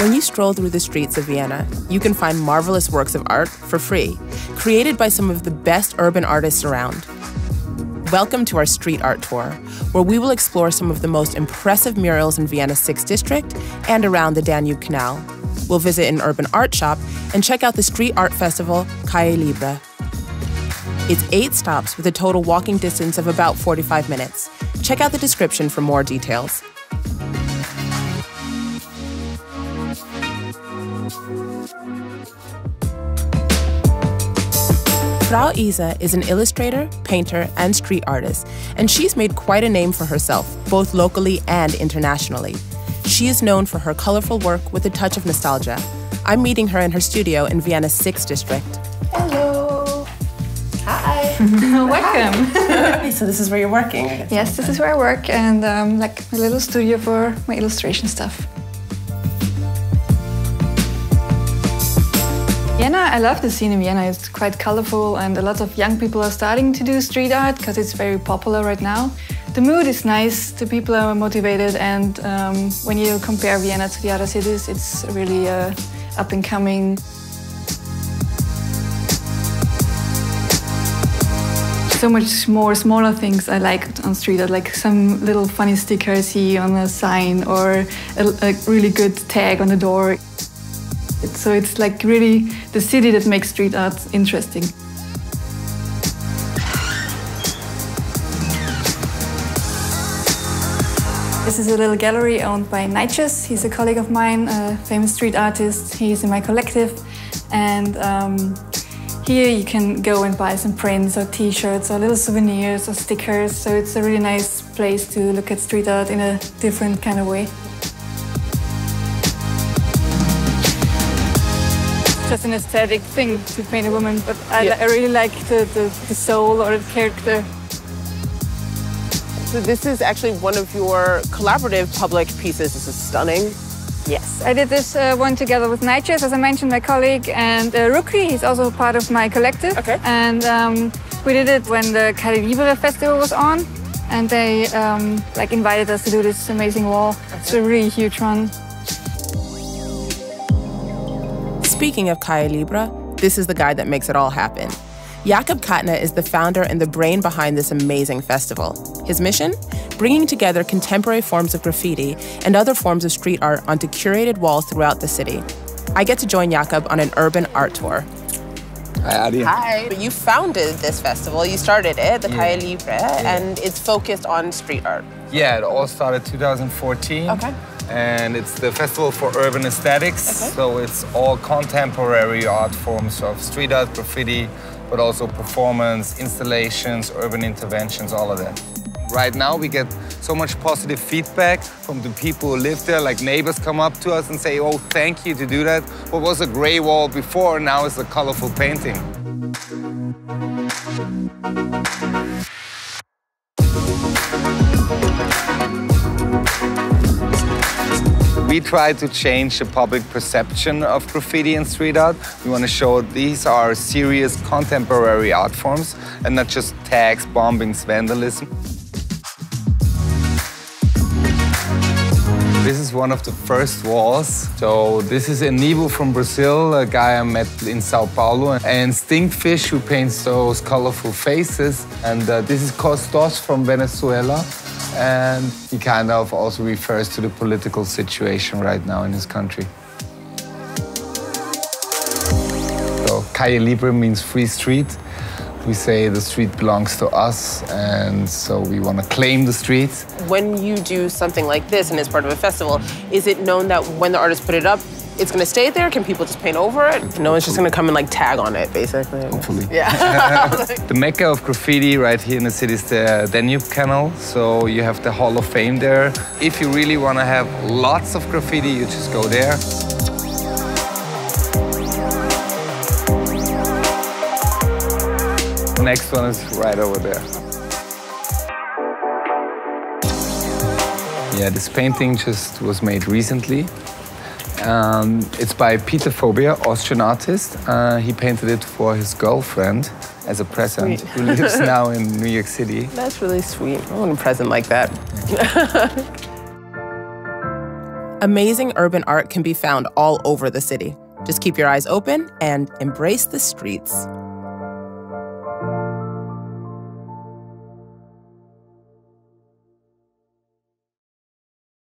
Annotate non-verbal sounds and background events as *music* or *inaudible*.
When you stroll through the streets of Vienna, you can find marvelous works of art for free, created by some of the best urban artists around. Welcome to our street art tour, where we will explore some of the most impressive murals in Vienna's 6th district and around the Danube Canal. We'll visit an urban art shop and check out the street art festival Calle Libre. It's eight stops with a total walking distance of about 45 minutes. Check out the description for more details. Frau Isa is an illustrator, painter, and street artist, and she's made quite a name for herself, both locally and internationally. She is known for her colorful work with a touch of nostalgia. I'm meeting her in her studio in Vienna's 6th district. Hello. Hi. *laughs* Welcome. *laughs* so this is where you're working? yes, this is where I work and um, like my little studio for my illustration stuff. Vienna, I love the scene in Vienna. It's quite colorful and a lot of young people are starting to do street art because it's very popular right now. The mood is nice, the people are motivated and um, when you compare Vienna to the other cities, it's really uh, up and coming. so much more smaller things I like on street art, like some little funny sticker I on a sign or a, a really good tag on the door. So it's like really the city that makes street art interesting. This is a little gallery owned by Nychos. He's a colleague of mine, a famous street artist. He's in my collective. And um, here you can go and buy some prints or t-shirts or little souvenirs or stickers. So it's a really nice place to look at street art in a different kind of way. Just an aesthetic thing to paint a woman, but I, yeah. I really like the, the, the, soul or the character. So this is actually one of your collaborative public pieces. This is stunning. Yes, I did this uh, one together with Nychos, as I mentioned, my colleague, and uh, Rookie. He's also part of my collective. Okay. And um, we did it when the Calle Libre festival was on, and they um, like invited us to do this amazing wall. Okay. It's a really huge one. Speaking of Calle Libre, this is the guy that makes it all happen. Jakob Kattner is the founder and the brain behind this amazing festival. His mission? Bringing together contemporary forms of graffiti and other forms of street art onto curated walls throughout the city. I get to join Jakob on an urban art tour. Hi, Adi. Hi. You founded this festival. You started it, the yeah. Calle Libre, yeah. and it's focused on street art. Yeah, it all started 2014. Okay and it's the Festival for Urban Aesthetics. Okay. So it's all contemporary art forms of street art, graffiti, but also performance, installations, urban interventions, all of that. Right now we get so much positive feedback from the people who live there, like neighbors come up to us and say, oh, thank you to do that. What was a gray wall before, now it's a colorful painting. We try to change the public perception of graffiti and street art. We want to show these are serious contemporary art forms and not just tags, bombings, vandalism. This is one of the first walls. So this is Enivo from Brazil, a guy I met in Sao Paulo, and Stinkfish who paints those colorful faces. And uh, this is Koz Dos from Venezuela and he kind of also refers to the political situation right now in his country. So Calle Libre means free street. We say the street belongs to us, and so we want to claim the street. When you do something like this and it's part of a festival, is it known that when the artist put it up, it's gonna stay there? Can people just paint over it? No one's just gonna come and like tag on it, basically. Hopefully. Yeah. *laughs* *laughs* the mecca of graffiti right here in the city is the Danube Canal. So you have the Hall of Fame there. If you really wanna have lots of graffiti, you just go there. The next one is right over there. Yeah, this painting just was made recently. Um, it's by Peter Phobia, Austrian artist. Uh, he painted it for his girlfriend as a present, sweet. who lives *laughs* now in New York City. That's really sweet. I want a present like that. *laughs* Amazing urban art can be found all over the city. Just keep your eyes open and embrace the streets.